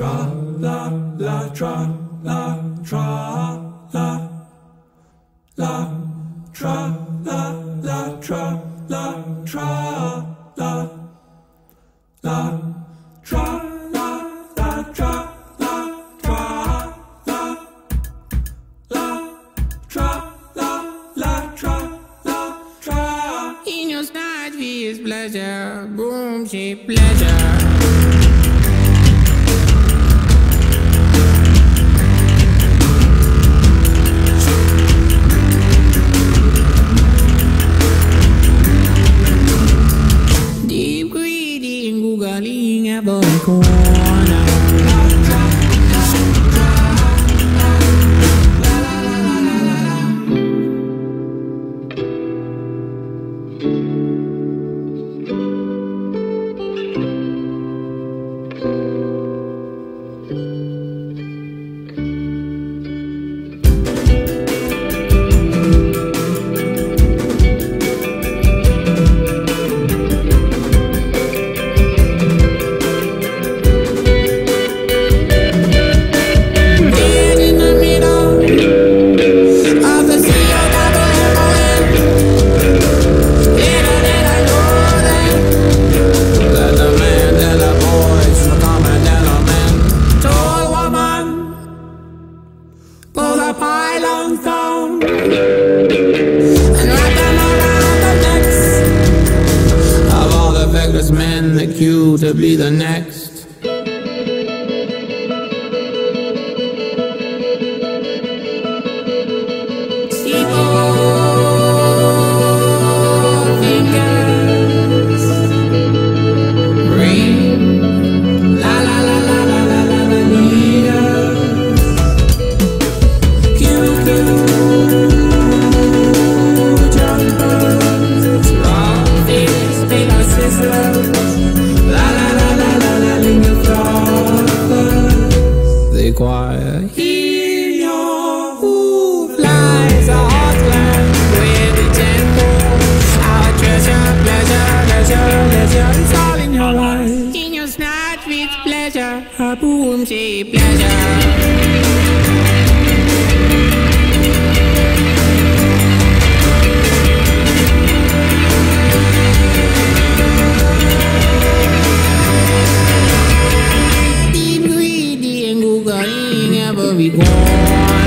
tra la la tra la tra la la tra la la tra la tra la la tra la la tra pleasure, boom, she pleasure. Every to be the next. Choir Hear your who flies a heartland where the tempo Our treasure, pleasure, leisure, leisure. It's all in your eyes. In your snatch with pleasure. A boom shape pleasure wherever we go.